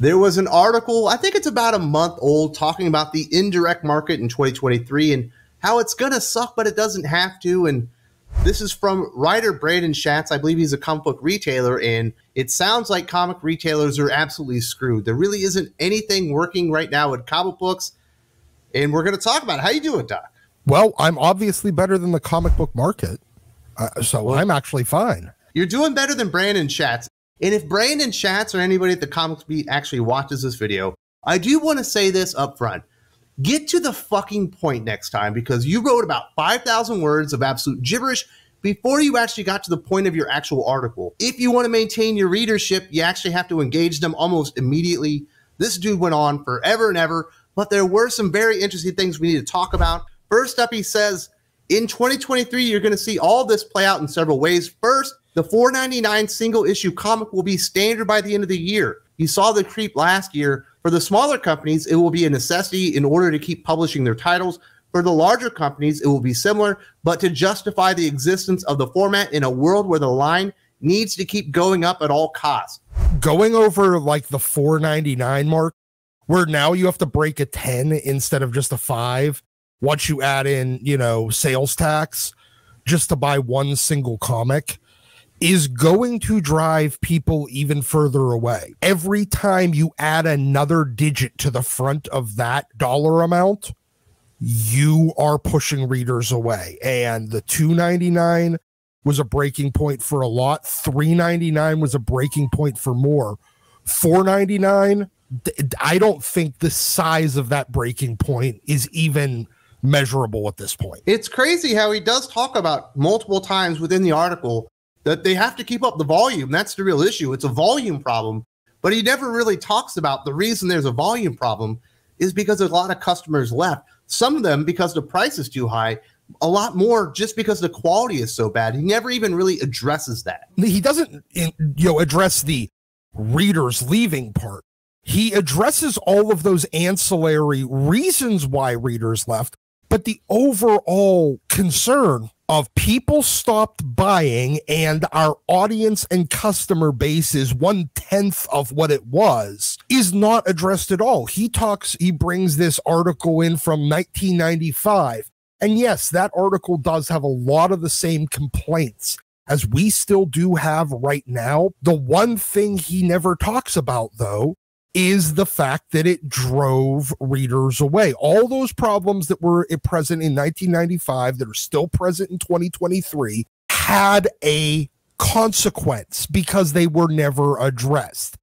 There was an article, I think it's about a month old, talking about the indirect market in 2023 and how it's going to suck, but it doesn't have to. And this is from writer Brandon Schatz. I believe he's a comic book retailer, and it sounds like comic retailers are absolutely screwed. There really isn't anything working right now with comic books, and we're going to talk about it. How you doing, Doc? Well, I'm obviously better than the comic book market, uh, so well, I'm actually fine. You're doing better than Brandon Schatz. And if Brandon Schatz or anybody at the Comics Beat actually watches this video, I do want to say this up front. Get to the fucking point next time because you wrote about 5,000 words of absolute gibberish before you actually got to the point of your actual article. If you want to maintain your readership, you actually have to engage them almost immediately. This dude went on forever and ever, but there were some very interesting things we need to talk about. First up, he says, in 2023, you're going to see all this play out in several ways. First, the 4.99 single issue comic will be standard by the end of the year. You saw the creep last year for the smaller companies, it will be a necessity in order to keep publishing their titles. For the larger companies, it will be similar, but to justify the existence of the format in a world where the line needs to keep going up at all costs. Going over like the 4.99 mark, where now you have to break a 10 instead of just a 5 once you add in, you know, sales tax just to buy one single comic is going to drive people even further away. Every time you add another digit to the front of that dollar amount, you are pushing readers away. And the 299 was a breaking point for a lot. 399 was a breaking point for more. 499 I don't think the size of that breaking point is even measurable at this point. It's crazy how he does talk about multiple times within the article that they have to keep up the volume. That's the real issue. It's a volume problem. But he never really talks about the reason there's a volume problem is because a lot of customers left. Some of them because the price is too high, a lot more just because the quality is so bad. He never even really addresses that. He doesn't you know address the readers leaving part. He addresses all of those ancillary reasons why readers left, but the overall concern of people stopped buying and our audience and customer base is one tenth of what it was is not addressed at all. He talks, he brings this article in from 1995. And yes, that article does have a lot of the same complaints as we still do have right now. The one thing he never talks about, though, is the fact that it drove readers away. All those problems that were present in 1995 that are still present in 2023 had a consequence because they were never addressed.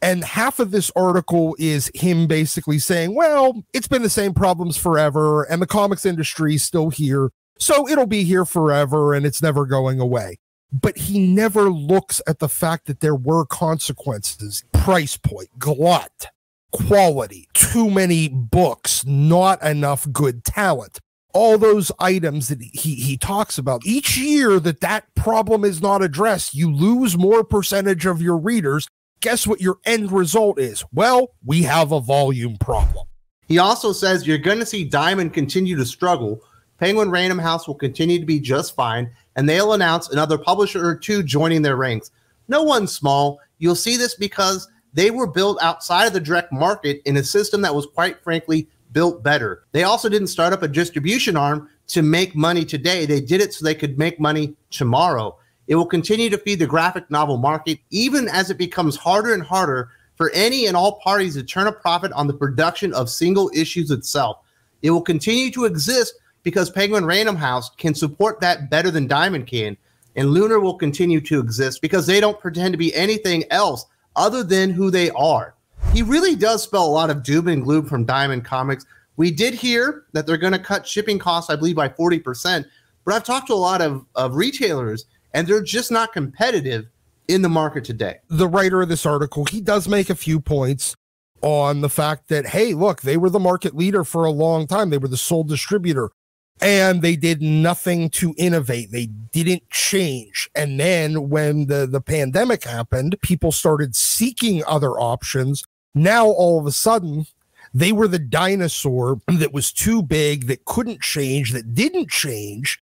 And half of this article is him basically saying, well, it's been the same problems forever, and the comics industry is still here. So it'll be here forever and it's never going away but he never looks at the fact that there were consequences. Price point glut quality too many books not enough good talent. All those items that he he talks about each year that that problem is not addressed you lose more percentage of your readers. Guess what your end result is? Well we have a volume problem. He also says you're going to see diamond continue to struggle. Penguin random house will continue to be just fine and they'll announce another publisher or two joining their ranks. No one small. You'll see this because they were built outside of the direct market in a system that was quite frankly built better. They also didn't start up a distribution arm to make money today. They did it so they could make money tomorrow. It will continue to feed the graphic novel market even as it becomes harder and harder for any and all parties to turn a profit on the production of single issues itself. It will continue to exist because Penguin Random House can support that better than Diamond can. And Lunar will continue to exist because they don't pretend to be anything else other than who they are. He really does spell a lot of doom and gloom from Diamond Comics. We did hear that they're going to cut shipping costs, I believe, by 40%. But I've talked to a lot of, of retailers, and they're just not competitive in the market today. The writer of this article, he does make a few points on the fact that, hey, look, they were the market leader for a long time. They were the sole distributor and they did nothing to innovate. They didn't change. And then when the, the pandemic happened, people started seeking other options. Now all of a sudden, they were the dinosaur that was too big, that couldn't change, that didn't change.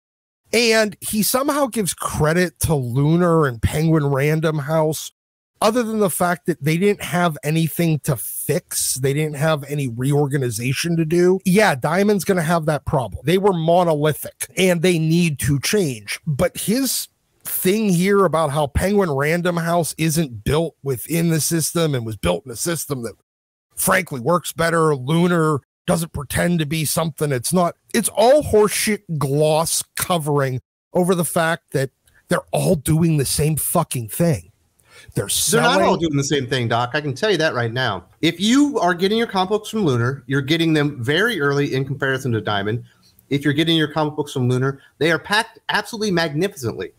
And he somehow gives credit to Lunar and Penguin Random House other than the fact that they didn't have anything to fix, they didn't have any reorganization to do. Yeah, Diamond's going to have that problem. They were monolithic and they need to change. But his thing here about how Penguin Random House isn't built within the system and was built in a system that frankly works better, Lunar doesn't pretend to be something it's not. It's all horseshit gloss covering over the fact that they're all doing the same fucking thing. They're selling. They're not all doing the same thing, Doc. I can tell you that right now. If you are getting your comic books from Lunar, you're getting them very early in comparison to Diamond. If you're getting your comic books from Lunar, they are packed absolutely magnificently.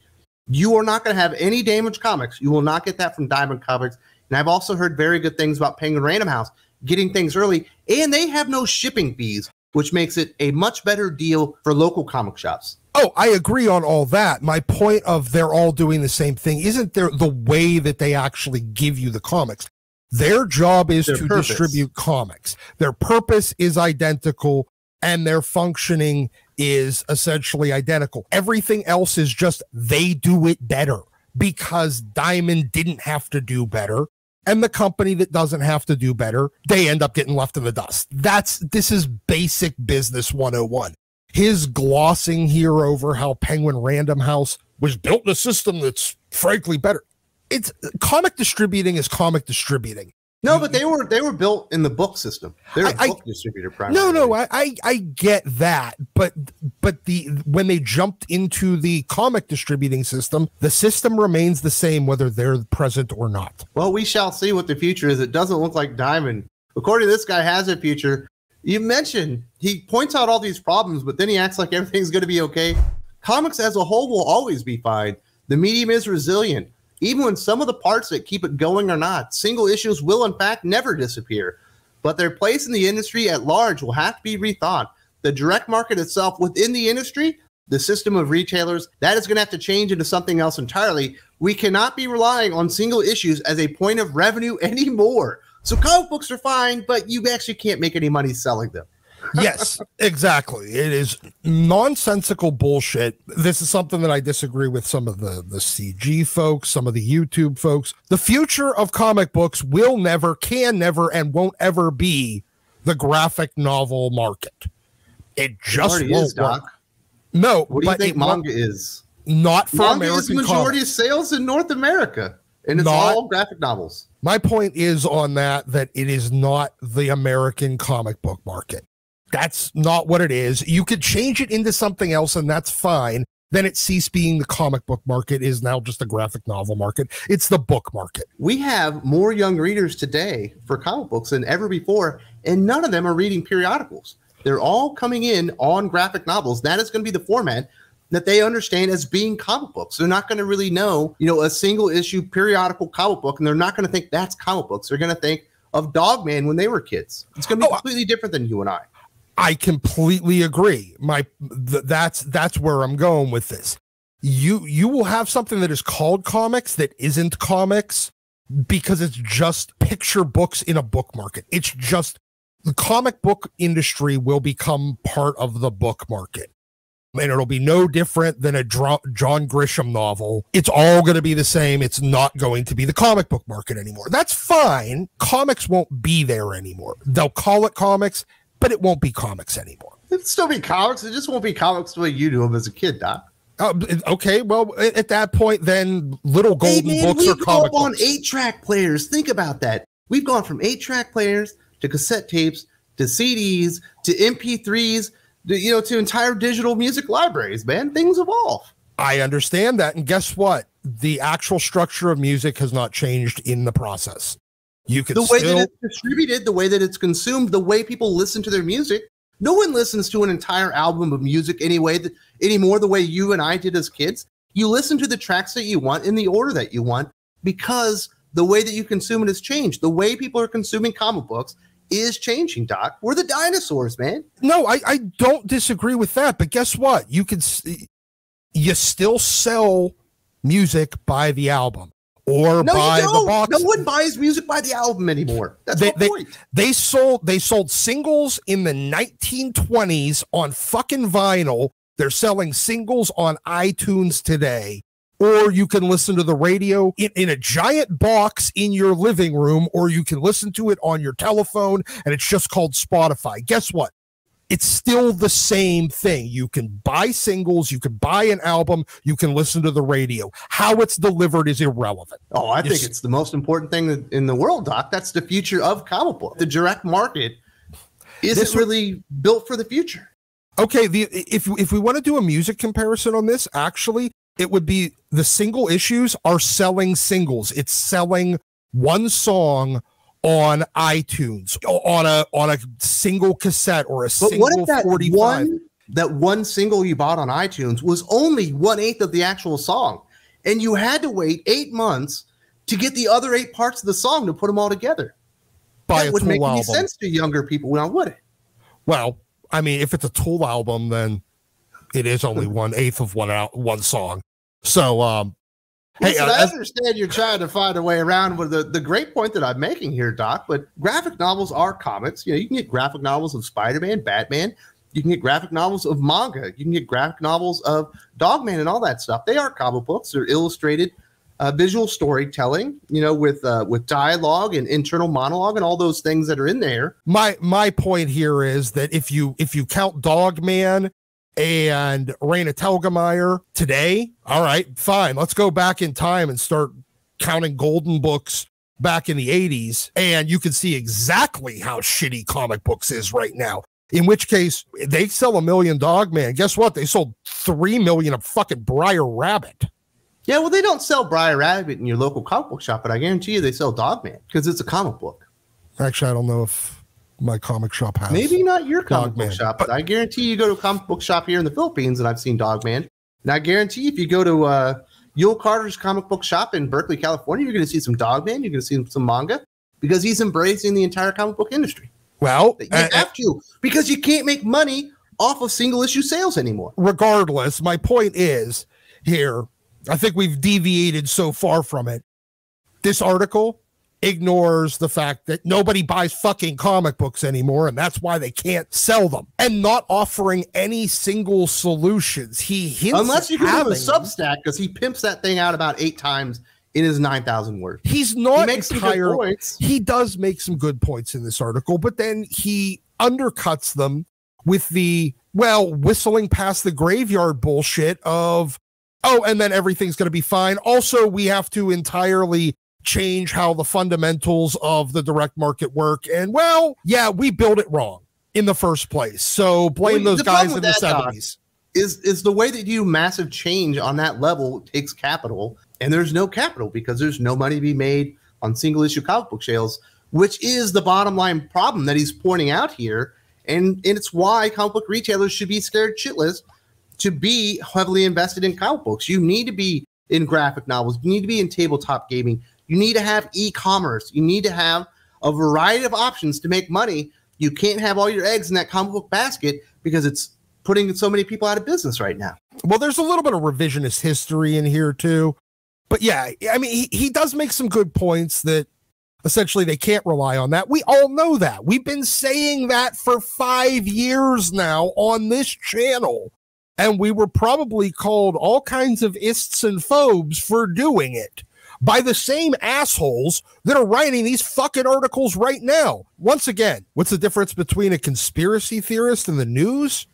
You are not going to have any damaged comics. You will not get that from Diamond Comics. And I've also heard very good things about Penguin Random House getting things early, and they have no shipping fees, which makes it a much better deal for local comic shops. Oh, I agree on all that. My point of they're all doing the same thing isn't there the way that they actually give you the comics. Their job is Their to purpose. distribute comics. Their purpose is identical and their functioning is essentially identical. Everything else is just they do it better because Diamond didn't have to do better. And the company that doesn't have to do better, they end up getting left in the dust. That's this is basic business 101 his glossing here over how Penguin Random House was built in a system that's frankly better. It's comic distributing is comic distributing. No, but they were they were built in the book system. They're a I- I- book distributor primarily. No, no, I, I I get that, but but the when they jumped into the comic distributing system, the system remains the same whether they're present or not. Well, we shall see what the future is. It doesn't look like Diamond. According to this guy, has a future. You mentioned he points out all these problems, but then he acts like everything's going to be okay. Comics as a whole will always be fine. The medium is resilient. Even when some of the parts that keep it going are not, single issues will, in fact, never disappear. But their place in the industry at large will have to be rethought. The direct market itself within the industry, the system of retailers, that is going to have to change into something else entirely. We cannot be relying on single issues as a point of revenue anymore. So comic books are fine, but you actually can't make any money selling them. Yes, exactly. It is nonsensical bullshit. This is something that I disagree with some of the the CG folks, some of the YouTube folks. The future of comic books will never, can never, and won't ever be the graphic novel market. It just already won't is, Doc. No, What do you think manga is? Not for Manga is the majority comics. of sales in North America, and it's Not- all graphic novels. My point is on that that it is not the American comic book market. That's not what it is. You could change it into something else and that's fine. Then it ceased being the comic book market is now just the graphic novel market. It's the book market. We have more young readers today for comic books than ever before, and none of them are reading periodicals. They're all coming in on graphic novels. That is going to be the format that they understand as being comic books. They're not going to really know, you know, a single issue periodical comic book, and they're not going to think that's comic books. They're going to think of Dogman when they were kids. It's going to be Oh, completely different than you and I. I completely agree. My th- that's that's where I'm going with this. You you will have something that is called comics that isn't comics because it's just picture books in a book market. It's just the comic book industry will become part of the book market. And it'll be no different than a John Grisham novel. It's all going to be the same. It's not going to be the comic book market anymore. That's fine. Comics won't be there anymore. They'll call it comics, but it won't be comics anymore. It'll still be comics. It just won't be comics the way you do them as a kid, Doc. Uh, okay, well, at that point, then little golden hey man, books we are comic on eight track players. Think about that. We've gone from eight track players to cassette tapes to CDs to MP3s, to, you know, to entire digital music libraries. Man, things evolve. I understand that, and guess what? The actual structure of music has not changed in the process. You could The way still, that it's distributed, the way that it's consumed, the way people listen to their music. No one listens to an entire album of music anyway th- anymore the way you and I did as kids. You listen to the tracks that you want in the order that you want because the way that you consume it has changed. The way people are consuming comic books is changing, Doc. We're the dinosaurs, man. no, I, I don't disagree with that. But guess what? You could, s- you still sell music by the album or No, you the box. No one buys music by the album anymore. That's They- the they- point. They sold they sold singles in the 1920s on fucking vinyl. They're selling singles on iTunes today. or you can listen to the radio in, in, a giant box in your living room, or you can listen to it on your telephone, and it's just called Spotify. Guess what? It's still the same thing. You can buy singles, you can buy an album, you can listen to the radio. How it's delivered is irrelevant. Oh, I think it's the most important thing in the world, Doc. That's the future of comic book. The direct market isn't really built for the future. Okay, the if if we want to do a music comparison on this, actually, it would be the single issues are selling singles. It's selling one song on iTunes on a on a single cassette or a but single what if that 45. One, that one single you bought on iTunes was only one eighth of the actual song, and you had to wait eight months to get the other eight parts of the song to put them all together. By that would make album. any sense to younger people now, would it? Well, I mean, if it's a Tool album, then it is only one eighth of one out one song. So, um, Listen, uh, I understand you're trying to find a way around with the, the great point that I'm making here, Doc. But graphic novels are comics. You know, you can get graphic novels of Spider-Man, Batman. You can get graphic novels of manga. You can get graphic novels of Dogman and all that stuff. They are comic books. They're illustrated, uh, visual storytelling. You know, with uh, with dialogue and internal monologue and all those things that are in there. My my point here is that if you if you count Dogman and Raina Telgemeier today. All right, fine. Let's go back in time and start counting golden books back in the 80s. And you can see exactly how shitty comic books is right now. In which case, they sell a million Dog Man. Guess what? They sold three million of fucking Briar Rabbit. Yeah, well, they don't sell Briar Rabbit in your local comic book shop, but I guarantee you they sell Dog Man because it's a comic book. Actually, I don't know if my comic shop has. Maybe not your comic book shop, but I guarantee you go to a comic book shop here in the Philippines, and I've seen Dogman. And I guarantee if you go to uh, Yule Carter's comic book shop in Berkeley, California, you're going to see some Dogman. You're going to see some manga because he's embracing the entire comic book industry. Well, you uh, have to because you can't make money off of single issue sales anymore. Regardless, my point is here. I think we've deviated so far from it. This article ignores the fact that nobody buys fucking comic books anymore and that's why they can't sell them. And not offering any single solutions. He hints unless you can do a substack because he pimps that thing out about eight times in his 9000 words. He's not he makes entire, points. he does make some good points in this article but then he undercuts them with the well whistling past the graveyard bullshit of oh and then everything's going to be fine. Also we have to entirely change how the fundamentals of the direct market work. And well, yeah, we built it wrong in the first place. So blame well, those guys in the seventies. Is is the way that you massive change on that level takes capital, and there's no capital because there's no money to be made on single issue comic book sales, which is the bottom line problem that he's pointing out here. And, and it's why comic book retailers should be scared shitless to be heavily invested in comic books. You need to be in graphic novels. You need to be in tabletop gaming. You need to have e-commerce. You need to have a variety of options to make money. You can't have all your eggs in that comic book basket because it's putting so many people out of business right now. Well, there's a little bit of revisionist history in here too. But yeah, I mean, he, he does make some good points that essentially they can't rely on that. We all know that. We've been saying that for five years now on this channel. And we were probably called all kinds of ists and phobes for doing it by the same assholes that are writing these fucking articles right now. Once again, what's the difference between a conspiracy theorist and the news?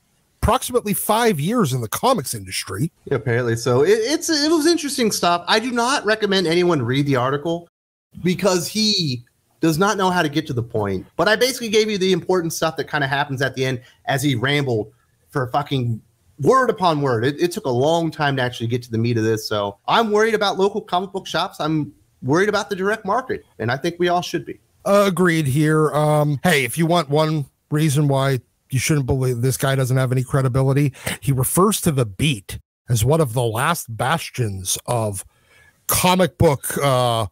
Approximately five years in the comics industry. Yeah, apparently so. It, it's it was interesting stuff. I do not recommend anyone read the article because he does not know how to get to the point. But I basically gave you the important stuff that kind of happens at the end as he rambled for fucking word upon word. It, it, took a long time to actually get to the meat of this. So I'm worried about local comic book shops. I'm worried about the direct market, and I think we all should be. Agreed here. Um, hey, if you want one reason why you shouldn't believe this guy doesn't have any credibility, he refers to the beat as one of the last bastions of comic book uh,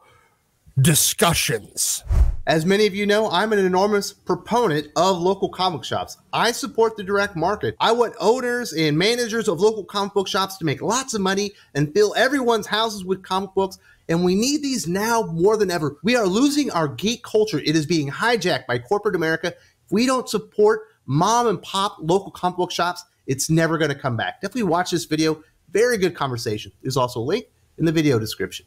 discussions. As many of you know, I'm an enormous proponent of local comic shops. I support the direct market. I want owners and managers of local comic book shops to make lots of money and fill everyone's houses with comic books. And we need these now more than ever. We are losing our geek culture. It is being hijacked by corporate America. If we don't support mom and pop local comic book shops, it's never going to come back. Definitely watch this video. Very good conversation. There's also a link in the video description.